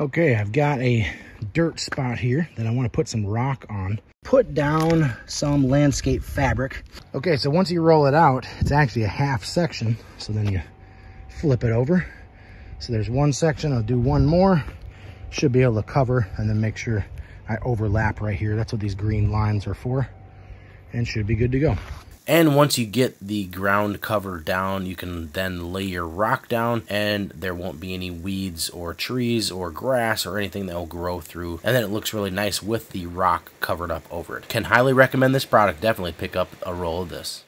Okay, I've got a dirt spot here that I want to put some rock on. Put down some landscape fabric. Okay, so once you roll it out, it's actually a half section. So then you flip it over. So there's one section, I'll do one more. Should be able to cover and then make sure I overlap right here. That's what these green lines are for. And should be good to go. And once you get the ground cover down, you can then lay your rock down and there won't be any weeds or trees or grass or anything that will grow through. And then it looks really nice with the rock covered up over it. Can highly recommend this product. Definitely pick up a roll of this.